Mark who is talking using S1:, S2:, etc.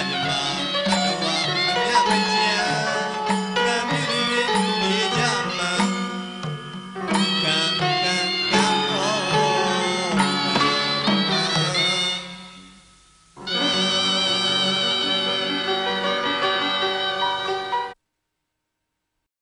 S1: Rajma.